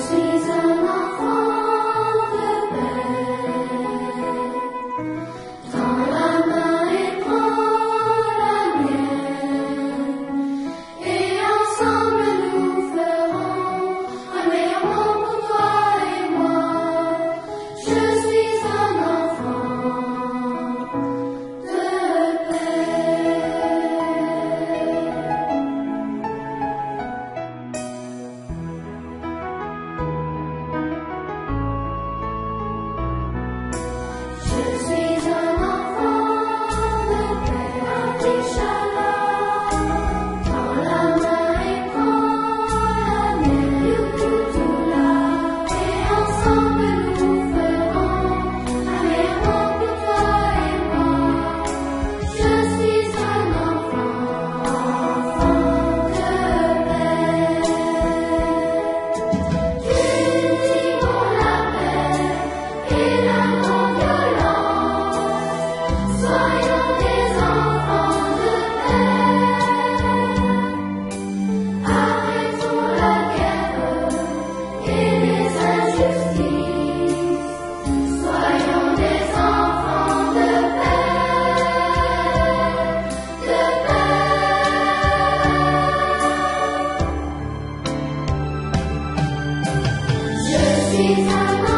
Je paix. Je suis un